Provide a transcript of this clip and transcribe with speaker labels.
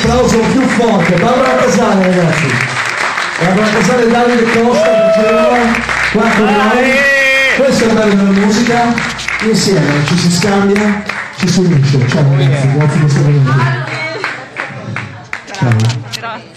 Speaker 1: applauso più forte. Barbara Casale ragazzi. Barbara Casale e Davide Costa che c'erano qua con noi. Questa è la bella della musica. Insieme ci si scambia, ci si unisce. Ciao ragazzi, grazie per essere venuti. Ciao.